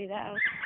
do that.